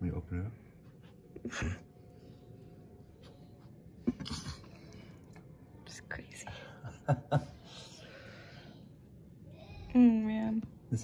Let me open it up? Just crazy. mm, yeah.